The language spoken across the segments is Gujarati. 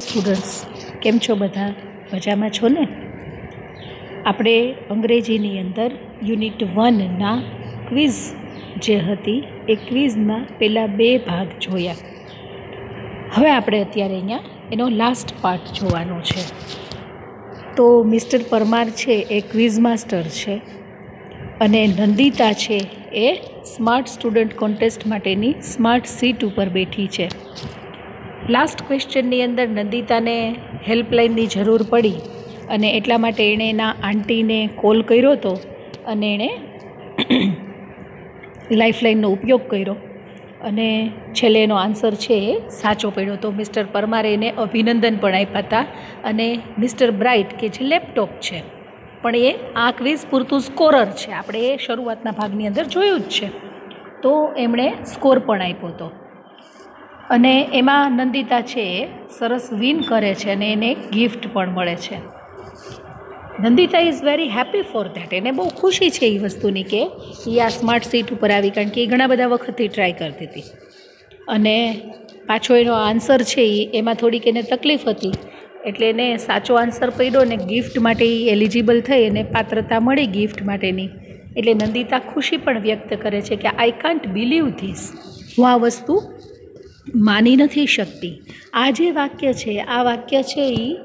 સ્ટુડન્ટ્સ કેમ છો બધા? મજામાં છો ને? આપણે અંગ્રેજીની અંદર યુનિટ વનના ક્વિઝ જે હતી, એ ક્વિઝના પહેલાં બે ભાગ જોયા. હવે આપણે અત્યારે અહીંયા એનો લાસ્ટ પાર્ટ જોવાનો છે. તો મિસ્ટર પરમાર છે, એ ક્વિઝ માસ્ટર છે. અને નંદિતા છે, એ સ્માર્ટ સ્ટુડન્ટ કોન્ટેસ્ટ માટેની સ્માર્ટ સીટ ઉપર બેઠી છે. લાસ્ટ ક્વેશ્ચનની અંદર નંદિતાને હેલ્પલાઇનની જરૂર પડી અને એટલા માટે એણે એના આંટીને કોલ કર્યો હતો અને એણે લાઈફલાઇનનો ઉપયોગ કર્યો. અને છેલ્લે એનો આન્સર છે એ સાચો પડ્યો. તો મિસ્ટર પરમારે એને અભિનંદન પણ આપ્યા હતા અને મિસ્ટર બ્રાઇટ કે જે લેપટોપ છે, પણ એ આ ક્વિઝ પૂરતું સ્કોરર છે. આપણે એ શરૂઆતના ભાગની અંદર જોયું જ છે. તો એમણે સ્કોર પણ આપ્યો હતો. અને એમાં નંદિતા છે એ સરસ વિન કરે છે અને એને ગિફ્ટ પણ મળે છે. Nandita is very happy for that એને બહુ ખુશી છે એ વસ્તુની કે એ આ સ્માર્ટ સીટ ઉપર આવી કારણ કે એ ઘણા બધા વખતથી ટ્રાય કરતી હતી. અને પાછો એનો આન્સર છે એ એમાં થોડીક એને તકલીફ હતી. એટલે એને સાચો આન્સર પડ્યો ને ગિફ્ટ માટે એ એલિજિબલ થઈ અને પાત્રતા મળી ગિફ્ટ માટેની. એટલે નંદિતા ખુશી પણ વ્યક્ત કરે છે કે આઈ કાન્ટ બિલીવ ધીસ હું આ વસ્તુ માની નથી શકતી. આ જે વાક્ય છે, આ વાક્ય છે એ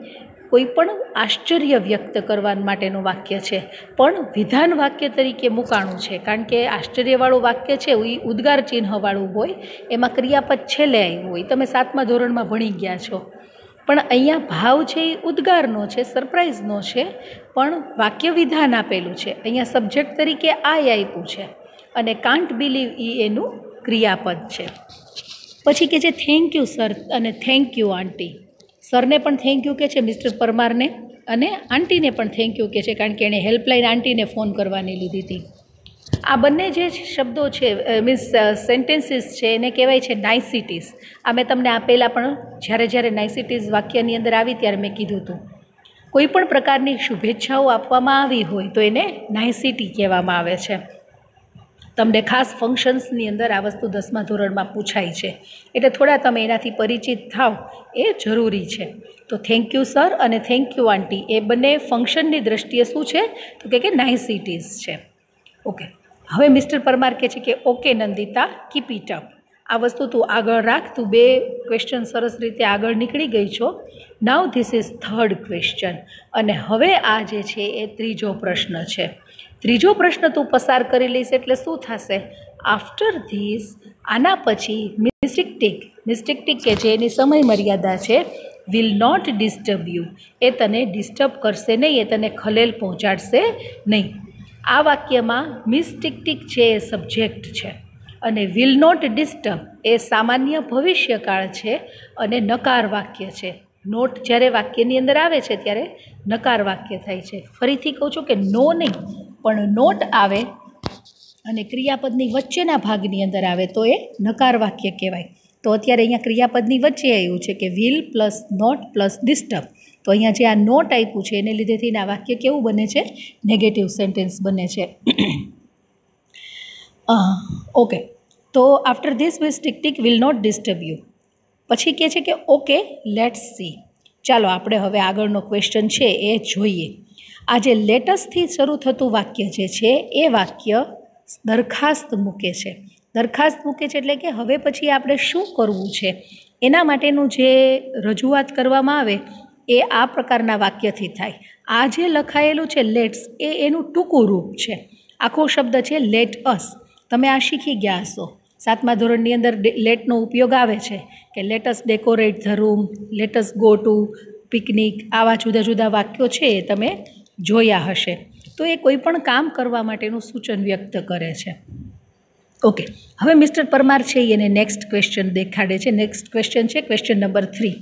કોઈ પણ આશ્ચર્ય વ્યક્ત કરવા માટેનું વાક્ય છે. પણ વિધાન વાક્ય તરીકે મૂકાણું છે. કારણ કે આશ્ચર્યવાળું વાક્ય છે એ ઉદ્ગાર ચિહ્નવાળું હોય, એમાં ક્રિયાપદ છેલ્લે આવ્યું હોય. તમે સાતમા ધોરણમાં ભણી ગયા છો. પણ અહીંયા ભાવ છે એ ઉદ્ગારનો છે સરપ્રાઇઝનો છે, પણ વાક્ય વિધાન આપેલું છે. અહીંયા સબ્જેક્ટ તરીકે આય આપ્યું છે. અને કાન્ટ બિલીવ એ એનું ક્રિયાપદ છે. પછી કે છે થેન્ક યુ સર અને થેન્ક યુ આંટી સરને પણ થેન્ક યુ કે છે મિસ્ટર પરમારને અને આંટીને પણ થેન્ક યુ કે છે, કારણ કે એણે હેલ્પલાઇન આંટીને ફોન કરવાની લીધી હતી. આ બંને જે શબ્દો છે મીન્સ સેન્ટેન્સીસ છે, એને કહેવાય છે નાઇસિટીસ આ મેં તમને આ પહેલાં પણ જ્યારે જ્યારે નાઇસિટીસ વાક્યની અંદર આવી ત્યારે મેં કીધું હતું. કોઈ પણ પ્રકારની શુભેચ્છાઓ આપવામાં આવી હોય તો એને નાઇસિટી કહેવામાં આવે છે. તમને ખાસ ફંક્શન્સની અંદર આ વસ્તુ દસમા ધોરણમાં પૂછાય છે. એટલે થોડા તમે એનાથી પરિચિત થાવ, એ જરૂરી છે. તો થેન્ક યુ સર અને થેન્ક યુ આંટી એ બંને ફંક્શનની દ્રષ્ટિએ શું છે? તો કે કે નાઇસિટીઝ છે. ઓકે હવે મિસ્ટર પરમાર કહે છે કે okay Nandita keep it up આ વસ્તુ તું આગળ રાખ. તું બે ક્વેશ્ચન સરસ રીતે આગળ નીકળી ગઈ છો. Now this is third question અને હવે આ જે છે, એ ત્રીજો પ્રશ્ન છે. ત્રીજો પ્રશ્ન તું પસાર કરી લઈશ એટલે શું થશે? આફ્ટર ધીસ આના પછી મિસ્ટિક મિસ્ટિક કે જે એની સમય મર્યાદા છે વિલ નોટ ડિસ્ટર્બ યુ એ તને ડિસ્ટર્બ કરશે નહીં, એ તને ખલેલ પહોંચાડશે નહીં. આ વાક્યમાં મિસ્ટિક છે એ સબ્જેક્ટ છે અને વિલ નોટ ડિસ્ટર્બ એ સામાન્ય ભવિષ્યકાળ છે અને નકાર વાક્ય છે. નોટ જ્યારે વાક્યની અંદર આવે છે ત્યારે નકાર વાક્ય થાય છે. ફરીથી કહું છું કે નો નહીં પણ નોટ આવે અને ક્રિયાપદની વચ્ચેના ભાગની અંદર આવે તો એ નકાર વાક્ય કહેવાય. તો અત્યારે અહીંયા ક્રિયાપદની વચ્ચે આવ્યું છે કે will plus not plus disturb તો અહીંયા જે આ નોટ આપ્યું છે એને લીધેથી આ વાક્ય કેવું બને છે? નેગેટિવ સેન્ટેન્સ બને છે. ઓકે. તો after this Miss Tick Tick will not disturb you પછી કહે છે કે ઓકે લેટ્સ સી ચાલો, આપણે હવે આગળનો ક્વેશ્ચન છે એ જોઈએ. આ લેટેસ્ટથી શરૂ થતું વાક્ય જે છે, એ વાક્ય દરખાસ્ત મૂકે છે. દરખાસ્ત મૂકે છે એટલે કે હવે પછી આપણે શું કરવું છે? એના માટેનું જે રજૂઆત કરવામાં આવે, એ આ પ્રકારના વાક્યથી થાય. આ જે લખાયેલું છે, લેટ્સ, એ એનું ટૂંકું રૂપ છે. આખો શબ્દ છે, લેટ અસ. તમે આ શીખી ગયા હશો. સાતમા ધોરણની અંદર લેટનો ઉપયોગ આવે છે કે let's decorate the room let's go to picnic, આવા જુદા જુદા વાક્યો છે એ તમે જોયા હશે. તો એ કોઈ પણ કામ કરવા માટેનું સૂચન વ્યક્ત કરે છે. ઓકે. હવે મિસ્ટર પરમાર છે એને નેક્સ્ટ ક્વેશ્ચન દેખાડે છે. નેક્સ્ટ ક્વેશ્ચન છે question number three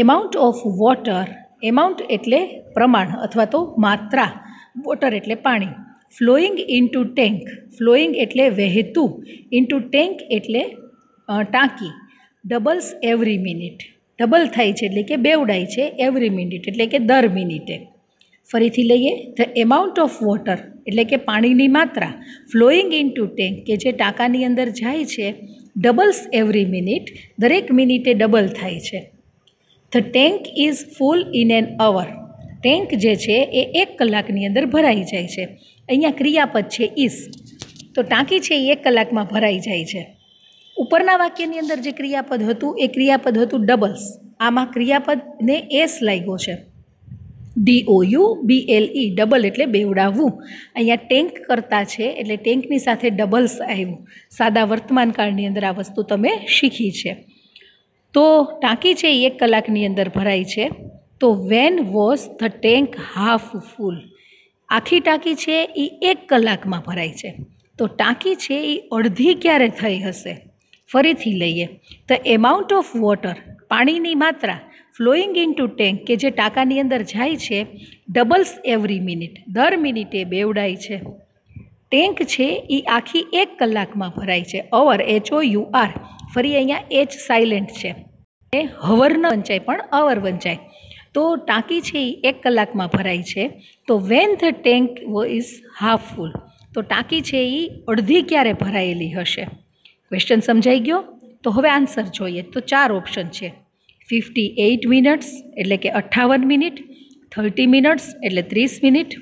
amount of water amount એટલે પ્રમાણ અથવા તો માત્રા વોટર એટલે પાણી. ફ્લોઈંગ ઇન્ટુ ટેન્ક ફ્લોઈંગ એટલે વહેતું ઇન્ટુ ટેન્ક એટલે ટાંકી. ડબલ્સ એવરી મિનિટ ડબલ થાય છે એટલે કે બેવડાય છે એવરી મિનિટ એટલે કે દર મિનિટે. ફરીથી લઈએ. ધ એમાઉન્ટ ઓફ વોટર એટલે કે પાણીની માત્રા ફ્લોઈંગ ઇન ટુ ટેન્ક કે જે ટાંકાની અંદર જાય છે ડબલ્સ એવરી મિનિટ દરેક મિનિટે ડબલ થાય છે. The tank is full in an hour tank જે છે, એ એક કલાકની અંદર ભરાઈ જાય છે. અહીંયા ક્રિયાપદ છે ઇસ તો ટાંકી છે, એ એક કલાકમાં ભરાઈ જાય છે. ઉપરના વાક્યની અંદર જે ક્રિયાપદ હતું, એ ક્રિયાપદ હતું ડબલ્સ આમાં ક્રિયાપદને એસ લાગ્યો છે. D O U B L E double એટલે બેવડાવવું. અહીંયા ટેન્ક કરતા છે, એટલે ટેન્કની સાથે ડબલ્સ આવ્યું. સાદા વર્તમાન કાળની અંદર આ વસ્તુ તમે શીખી છે. તો ટાંકી છે એ એક કલાકની અંદર ભરાય છે. તો when was the tank half full આખી ટાંકી છે એ એક કલાકમાં ભરાય છે. તો ટાંકી છે એ અડધી ક્યારે થઈ હશે? ફરીથી લઈએ. ધ એમાઉન્ટ ઓફ વોટર પાણીની માત્રા ફ્લોઈંગ ઇન ટુ ટેન્ક, કે જે ટાંકાની અંદર જાય છે, ડબલ્સ એવરી મિનિટ, દર મિનિટે બેવડાય છે. ટેન્ક છે એ આખી એક કલાકમાં ભરાય છે. Hour, H O U R, ફરી અહીંયા એચ સાયલેન્ટ છે. એ હવર ન વંચાય પણ અવર વંચાય. તો ટાંકી છે એ એક કલાકમાં ભરાય છે. તો when the tank is half full. તો ટાંકી છે એ અડધી ક્યારે ભરાયેલી હશે? ક્વેશ્ચન સમજાઈ ગયો? તો હવે આન્સર જોઈએ. તો ચાર ઓપ્શન છે. ફિફ્ટી એઇટ મિનિટ્સ એટલે કે અઠ્ઠાવન મિનિટ થર્ટી મિનિટ્સ એટલે ત્રીસ મિનિટ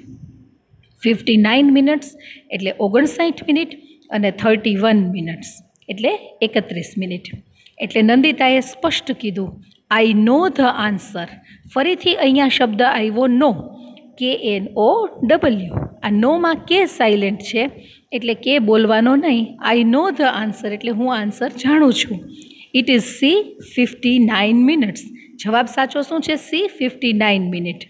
ફિફ્ટી નાઇન મિનિટ્સ એટલે ઓગણસાઠ મિનિટ અને થર્ટી વન મિનિટ્સ એટલે એકત્રીસ મિનિટ. એટલે નંદિતાએ સ્પષ્ટ કીધું આઈ નો ધ આન્સર ફરીથી અહીંયા શબ્દ આવ્યો નો કે એન ઓ ડબલ્યુ આ નોમાં કે સાયલેન્ટ છે, એટલે કે બોલવાનો નહીં. આઈ નો ધ આન્સર એટલે હું આન્સર જાણું છું. It is C fifty nine minutes જવાબ સાચો શું છે? C fifty nine minute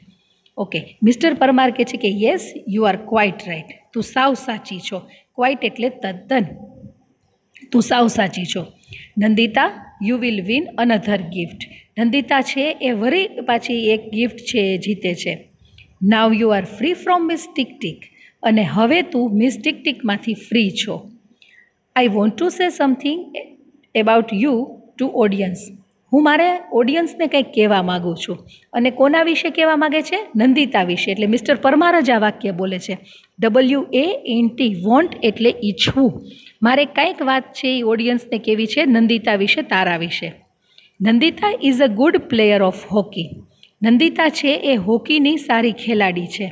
okay mister Parmar કહે છે કે yes you are quite right તું સાવ સાચી છો. ક્વાઇટ એટલે તદ્દન. તું સાવ સાચી છો. Nandita you will win another gift Nandita છે એ વરી પાછી એક ગિફ્ટ છે, એ જીતે છે. Now you are free from Miss Tick Tick અને હવે તું મિસ ટિક ટિકમાંથી ફ્રી છો. I want to say something about you to audience હું મારે ઓડિયન્સને કંઈક કહેવા માગું છું. અને કોના વિશે કહેવા માગે છે? નંદિતા વિશે, એટલે મિસ્ટર પરમાર જ આ વાક્ય બોલે છે. W A N T want એટલે ઈચ્છવું. મારે કંઈક વાત છે એ ઓડિયન્સને કેવી છે? નંદિતા વિશે, તારા વિશે. Nandita is a good player of hockey Nandita છે એ હોકીની સારી ખેલાડી છે.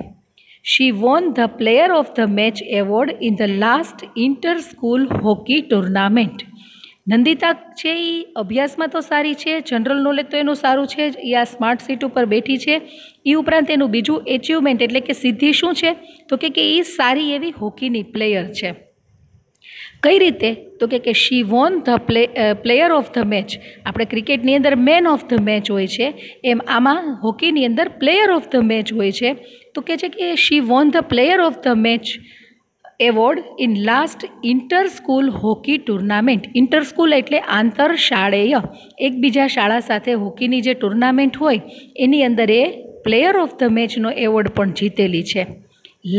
She won the player of the match award in the last inter school hockey tournament Nandita છે એ અભ્યાસમાં તો સારી છે જનરલ નોલેજ તો એનું સારું છે જ એ આ સ્માર્ટ સીટ ઉપર બેઠી છે. એ ઉપરાંત એનું બીજું એચિવમેન્ટ એટલે કે સિદ્ધિ શું છે? તો કે એ સારી એવી હોકીની પ્લેયર છે. કઈ રીતે? તો કે કે she won the play player of the match આપણે ક્રિકેટની અંદર મેન ઓફ ધ મેચ હોય છે, એમ આમાં હોકીની અંદર પ્લેયર ઓફ ધ મેચ હોય છે. તો કે છે કે she won the player of the match award in last inter school hockey tournament. Inter school એટલે આંતર શાળેય એકબીજા શાળા સાથે હોકીની જે ટુર્નામેન્ટ હોય, એની અંદર એ પ્લેયર ઓફ ધ મેચનો એવોર્ડ પણ જીતેલી છે.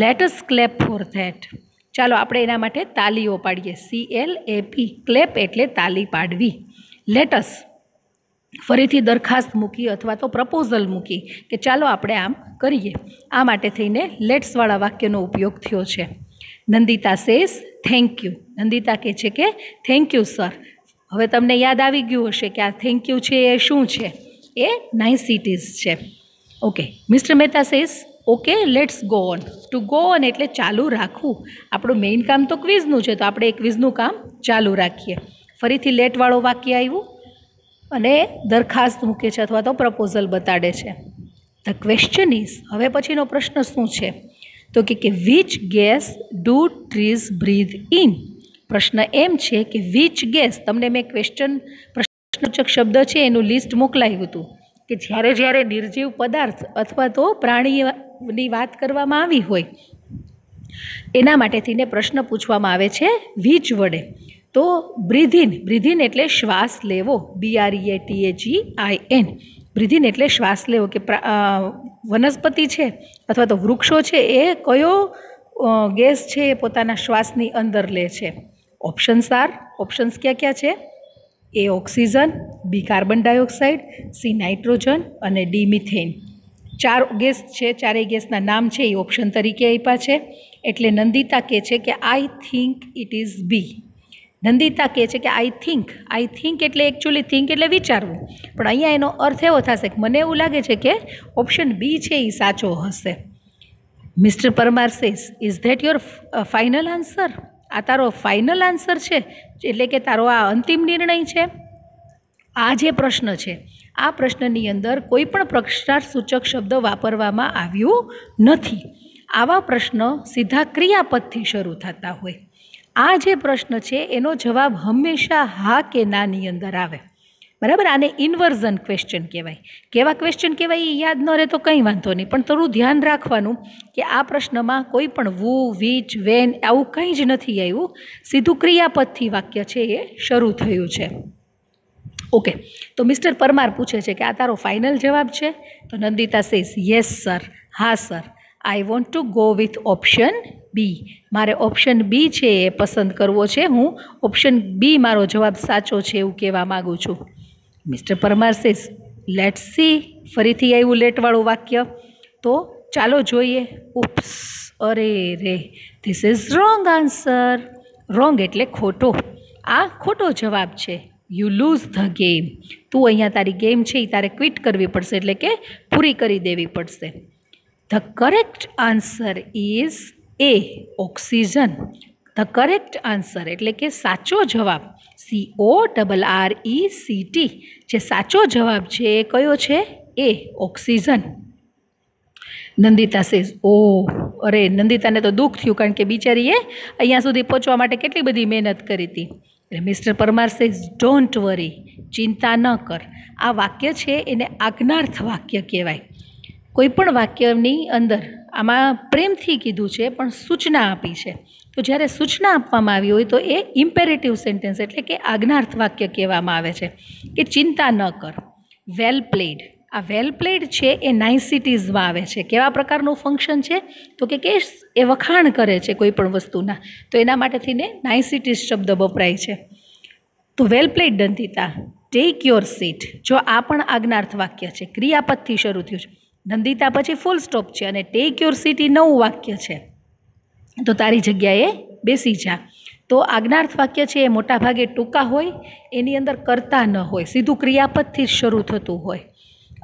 લેટસ ક્લેપ ફોર ધેટ ચાલો, આપણે એના માટે તાલીઓ પાડીએ. C L A P clap એટલે તાલી પાડવી. લેટસ ફરીથી દરખાસ્ત મૂકી અથવા તો પ્રપોઝલ મૂકી કે ચાલો, આપણે આમ કરીએ. આ માટે થઈને લેટ્સવાળા વાક્યનો ઉપયોગ થયો છે. Nandita says thank you Nandita કહે છે કે થેન્ક યુ સર હવે તમને યાદ આવી ગયું હશે કે આ થેન્ક યુ છે એ શું છે? એ નાઇસિટીઝ છે. Okay mister Mehta says okay let's go on to go on એટલે ચાલુ રાખવું. આપણું મેઇન કામ તો ક્વિઝનું છે, તો આપણે એ ક્વિઝનું કામ ચાલુ રાખીએ. ફરીથી લેટવાળો વાક્ય આવ્યું. અને દરખાસ્ત મૂકે છે અથવા તો પ્રપોઝલ બતાડે છે. ધ ક્વેશ્ચન ઇઝ હવે પછીનો પ્રશ્ન શું છે? તો કે કે which gas do trees breathe in પ્રશ્ન એમ છે કે વિચ ગેસ તમને મેં ક્વેશ્ચન પ્રશ્નોચક શબ્દ છે, એનું લિસ્ટ મોકલાવ્યું હતું કે જ્યારે જ્યારે નિર્જીવ પદાર્થ અથવા તો પ્રાણીની વાત કરવામાં આવી હોય, એના માટે થઈને પ્રશ્ન પૂછવામાં આવે છે વીચ વડે? તો બ્રિધિન બ્રિધિન એટલે શ્વાસ લેવો B R E T A G I N breathing એટલે શ્વાસ લેવો કે વનસ્પતિ છે અથવા તો વૃક્ષો છે એ કયો ગેસ છે એ પોતાના શ્વાસની અંદર લે છે? ઓપ્શન્સ આર, ઓપ્શન્સ ક્યાં ક્યાં છે? A oxygen, B carbon dioxide, C nitrogen અને ડી મિથેન. ચાર ગેસ છે, ચારેય ગેસના નામ છે, એ ઓપ્શન તરીકે આપ્યા છે. એટલે નંદિતા કહે છે કે I think it is B Nandita કહે છે કે આઈ થિંક આઈ થિંક એટલે એકચ્યુઅલી થિંક એટલે વિચારવું. પણ અહીંયા એનો અર્થ એવો થશે કે, મને એવું લાગે છે કે ઓપ્શન બી છે એ સાચો હશે. Mister Parmar says is that your final answer આ તારો ફાઇનલ આન્સર છે, એટલે કે તારો આ અંતિમ નિર્ણય છે. આ જે પ્રશ્ન છે, આ પ્રશ્નની અંદર કોઈ પણ પ્રશ્નાર્થ સૂચક શબ્દ વાપરવામાં આવ્યું નથી. આવા પ્રશ્ન સીધા ક્રિયાપદથી શરૂ થતા હોય. આ જે પ્રશ્ન છે, એનો જવાબ હંમેશા હા કે નાની અંદર આવે. બરાબર? આને ઇન્વર્ઝન ક્વેશ્ચન કહેવાય. કેવા ક્વેશ્ચન કહેવાય એ યાદ ન રહે તો કંઈ વાંધો નહીં. પણ થોડું ધ્યાન રાખવાનું કે આ પ્રશ્નમાં કોઈ પણ વુ વિચ વેન આવું કંઈ જ નથી આવ્યું. સીધું ક્રિયાપદથી વાક્ય છે એ શરૂ થયું છે. ઓકે. તો મિસ્ટર પરમાર પૂછે છે કે આ તારો ફાઇનલ જવાબ છે? તો નંદિતા સેઝ યસ સર હા sir I want to go with option B. મારે ઓપ્શન બી છે એ પસંદ કરવો છે. હું ઓપ્શન બી મારો જવાબ સાચો છે એવું કહેવા માગું છું. Mister Parmar says let see ફરીથી આવ્યું લેટવાળું વાક્ય. તો ચાલો જોઈએ. ઉપ્સ, અરે રે. This is wrong answer wrong એટલે ખોટો. આ ખોટો જવાબ છે. યુ લૂઝ ધ ગેમ તું અહીંયા તારી ગેમ છે એ તારે ક્વિટ કરવી પડશે એટલે કે પૂરી કરી દેવી પડશે. The correct answer is A oxygen. The correct answer એટલે કે સાચો જવાબ. C O double R E C T જે સાચો જવાબ છે એ કયો છે? A oxygen. નંદિતા સેઝ ઓ અરે, નંદિતાને તો દુઃખ થયું કારણ કે બિચારીએ અહીંયા સુધી પહોંચવા માટે કેટલી બધી મહેનત કરી હતી. એટલે mister Parmar says don't worry ચિંતા ન કર. આ વાક્ય છે એને આજ્ઞાર્થ વાક્ય કહેવાય. કોઈ પણ વાક્યની અંદર આમાં પ્રેમથી કીધું છે, પણ સૂચના આપી છે. તો જ્યારે સૂચના આપવામાં આવી હોય તો એ ઇમ્પેરેટિવ સેન્ટેન્સ એટલે કે આજ્ઞાર્થ વાક્ય કહેવામાં આવે છે કે ચિંતા ન કર. વેલ પ્લેડ આ વેલ પ્લેડ છે એ નાઇસિટીઝમાં આવે છે. કેવા પ્રકારનું ફંક્શન છે? તો કે કે એ વખાણ કરે છે કોઈ પણ વસ્તુના. તો એના માટે થઈને નાઇસિટીઝ શબ્દ વપરાય છે. તો well played Dantita. Take your seat જો આ પણ આજ્ઞાર્થ વાક્ય છે, ક્રિયાપદથી શરૂ થયું છે. નંદિતા પછી ફૂલ સ્ટોપ છે અને ટેક યોર સિટી નવું વાક્ય છે. તો તારી જગ્યાએ બેસી જા. તો આજ્ઞાર્થ વાક્ય છે, એ મોટાભાગે ટૂંકા હોય, એની અંદર કરતા ન હોય, સીધું ક્રિયાપદથી જ શરૂ થતું હોય.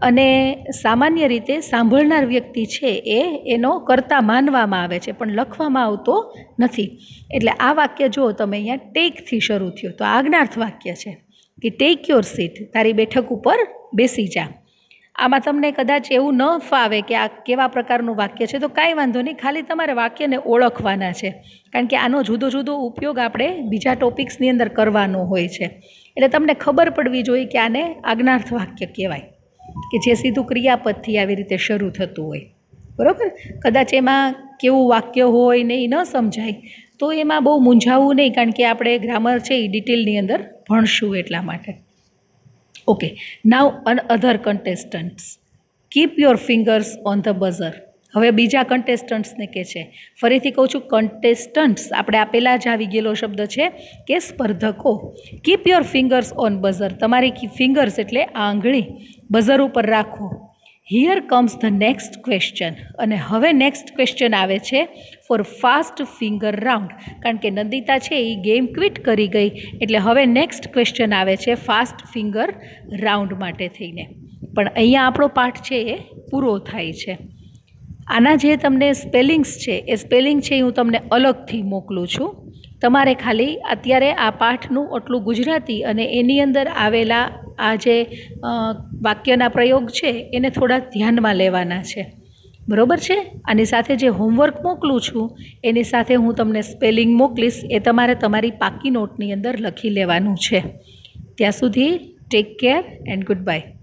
અને સામાન્ય રીતે સાંભળનાર વ્યક્તિ છે એ, એનો કરતા માનવામાં આવે છે, પણ લખવામાં આવતો નથી. એટલે આ વાક્ય જો તમે અહીંયા ટેકથી શરૂ થયો. તો આજ્ઞાર્થ વાક્ય છે કે ટેક યોર સીટ તારી બેઠક ઉપર બેસી જા. આમાં તમને કદાચ એવું ન ફાવે કે આ કેવા પ્રકારનું વાક્ય છે, તો કાંઈ વાંધો નહીં. ખાલી તમારે વાક્યને ઓળખવાના છે. કારણ કે આનો જુદો જુદો ઉપયોગ આપણે બીજા ટોપિક્સની અંદર કરવાનો હોય છે. એટલે તમને ખબર પડવી જોઈએ કે આને આજ્ઞાર્થ વાક્ય કહેવાય. કે જે સીધું ક્રિયાપદથી આવી રીતે શરૂ થતું હોય. બરાબર? કદાચ એમાં કેવું વાક્ય હોય ને એ ન સમજાય, તો એમાં બહુ મૂંઝાવવું નહીં, કારણ કે આપણે ગ્રામર છે એ ડિટેલની અંદર ભણશું એટલા માટે. Okay now and other contestants keep your fingers on the buzzer હવે બીજા કન્ટેસ્ટન્ટ્સને કે છે. ફરીથી કહું છું કન્ટેસ્ટન્ટ્સ આપણે આ પહેલાં જ આવી ગયેલો શબ્દ છે કે સ્પર્ધકો. Keep your fingers on buzzer તમારી ફિંગર્સ એટલે આંગળી. બઝર ઉપર રાખો. Here comes the next question અને હવે નેક્સ્ટ ક્વેશ્ચન આવે છે ફોર ફાસ્ટ ફિંગર રાઉન્ડ કારણ કે નંદિતા છે એ ગેમ ક્વિટ કરી ગઈ. એટલે હવે નેક્સ્ટ ક્વેશ્ચન આવે છે ફાસ્ટ ફિંગર રાઉન્ડ માટે થઈને. પણ અહીંયા આપણો પાઠ છે એ પૂરો થાય છે. આના જે તમને સ્પેલિંગ્સ છે, એ સ્પેલિંગ છે એ હું તમને અલગથી મોકલું છું. તમારે ખાલી અત્યારે આ પાઠનું આટલું ગુજરાતી અને એની અંદર આવેલા આ જે વાક્યના પ્રયોગ છે, એને થોડા ધ્યાનમાં લેવાના છે. બરાબર છે? આની સાથે જે હોમવર્ક મોકલું છું, એની સાથે હું તમને સ્પેલિંગ મોકલીશ, એ તમારે તમારી પાકી નોટની અંદર લખી લેવાનું છે. ત્યાં સુધી take care and good bye